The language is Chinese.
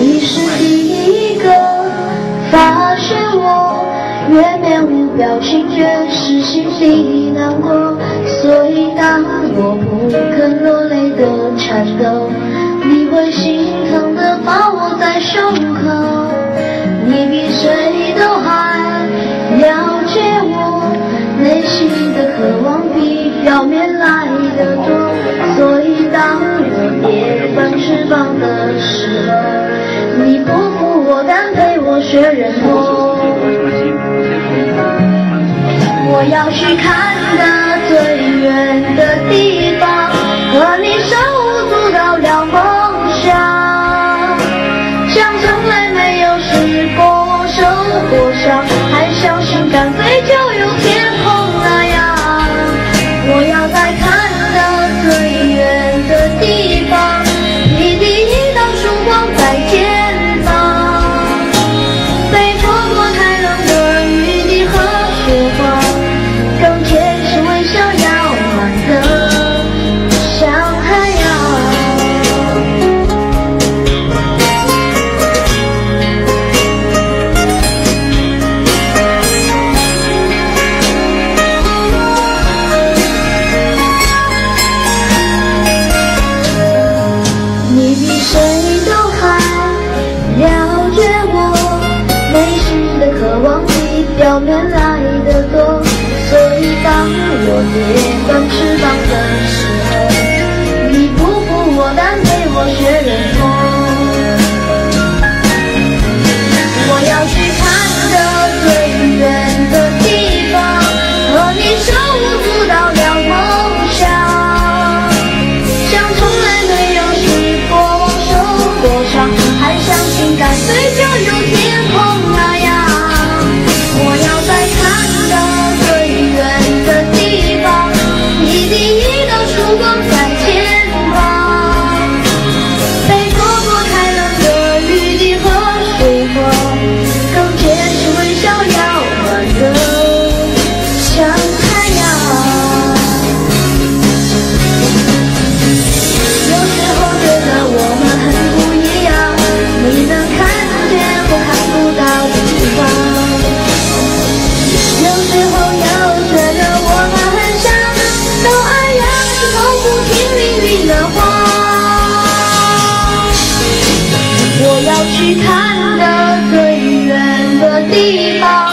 你是第一个发现我越面无表情，越是心里难过。所以当我不肯落泪的颤抖，你会心疼的抱我在胸口。你比谁都还了解我内心的渴望，比表面来的多。所以当我跌断翅膀的时候，你不负我，敢陪我学忍痛。我要去看。谁都还了解我内心的渴望比表面来得多。所以当我跌有时候又觉得我们很傻，都爱仰头，不听命运的话。我要去看得最远的地方。